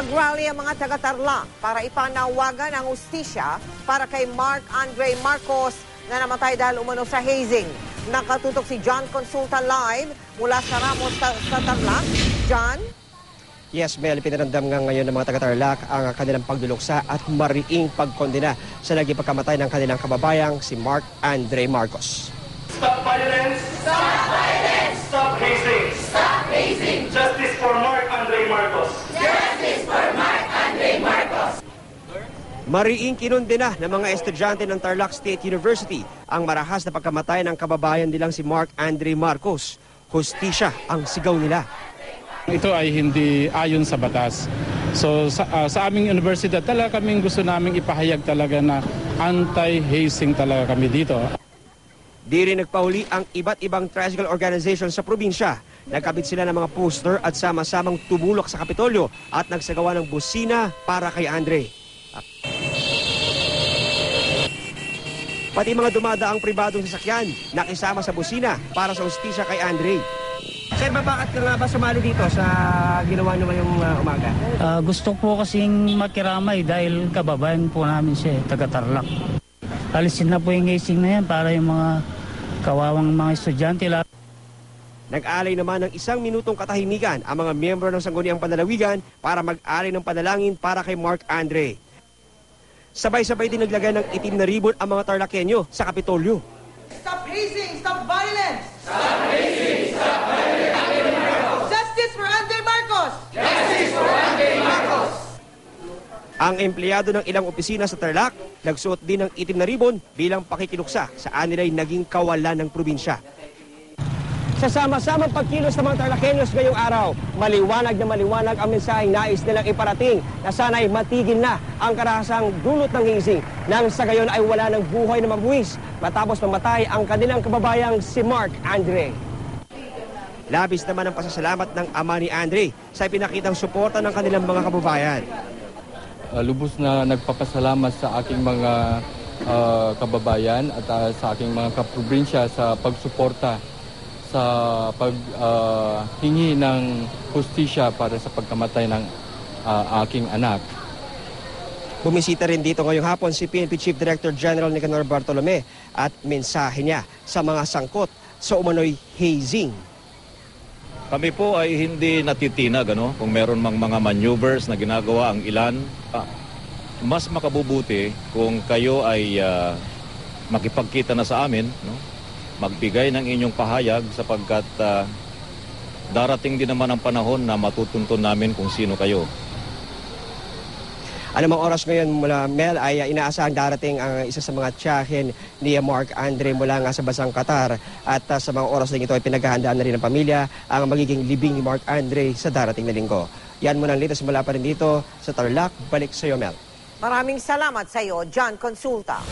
Nagrally ang mga taga-Tarlac para ipanawagan ang ustisya para kay Mark Andre Marcos na namatay dahil umano sa hazing. Nakatutok si John Consulta live mula sa Ramos sa, sa Tarlac. John? Yes, Mel, pinaramdam nga ngayon ng mga taga-Tarlac ang kanilang pagduluksa at mariing pagkondena sa naging pagkamatay ng kanilang kababayang si Mark Andre Marcos. Stop violence! Stop violence! Mariing kinundena ng mga estudyante ng Tarlac State University ang marahas na pagkamatay ng kababayan nilang si Mark Andre Marcos. Hustisya ang sigaw nila. Ito ay hindi ayon sa batas. So sa, ah, sa aming universidad talaga kaming gusto naming ipahayag talaga na anti-hazing talaga kami dito. Di rin nagpahuli ang iba't ibang tricycle organization sa probinsya. Nagkabit sila ng mga poster at sama-samang tumulok sa Kapitolyo at nagsagawa ng busina para kay Andre. Pati mga dumadaang pribadong sasakyan nakisama sa busina para sa hustisya kay Andre. Sir, ba bakit ka nga ba sumali dito sa ginawa nyo ngayong uh, umaga? Ah, gusto po kasing makiramay dahil kababayan po namin siya, eh, taga Tarlac. Alisin na po yung hazing na yan para yung mga kawawang mga estudyante. la- Nag-alay naman ng isang minutong katahimikan ang mga miyembro ng Sangguniang Panalawigan para mag-alay ng panalangin para kay Mark Andre. Sabay-sabay din naglagay ng itim na ribbon ang mga Tarlakenyo sa Kapitolyo. Stop hazing! Stop violence! Stop hazing! Stop violence! Justice for Andre Marcos! Ang empleyado ng ilang opisina sa Tarlac nagsuot din ng itim na ribbon bilang pakikiluksa sa anilay naging kawalan ng probinsya. Sa sama-samang pagkilos ng mga Tarlakenyos ngayong araw, maliwanag na maliwanag ang mensaheng nais nilang iparating na sana'y matigil na ang karahasang dulot ng hazing nang sa gayon ay wala ng buhay na mabuwis matapos mamatay ang kanilang kababayang si Mark Andre. Labis naman ang pasasalamat ng ama ni Andre sa ipinakitang suporta ng kanilang mga kababayan. uh, lubos na nagpapasalamat sa aking mga uh, kababayan at uh, sa aking mga kaprobinsya sa pagsuporta sa paghingi ng hustisya para sa pagkamatay ng uh, aking anak. Bumisita rin dito ngayong hapon si PNP Chief Director General Nicanor Bartolome at mensahe niya sa mga sangkot sa umano'y hazing. Kami po ay hindi natitinag ano, kung meron mang mga maneuvers na ginagawa ang ilan. Ah, mas makabubuti kung kayo ay ah, makipagkita na sa amin, no? Magbigay ng inyong pahayag sapagkat ah, darating din naman ang panahon na matutuntun namin kung sino kayo. Anumang oras ngayon mula Mel ay uh, inaasahang darating ang isa sa mga tiyahin ni Mark Andre mula nga sa Basang Qatar at uh, sa mga oras din ito ay pinaghahandaan na rin ng pamilya ang magiging libing ni Mark Andre sa darating na linggo. Yan muna ang latest mula pa rin dito sa Tarlac. Balik sa iyo Mel. Maraming salamat sa iyo, John Consulta.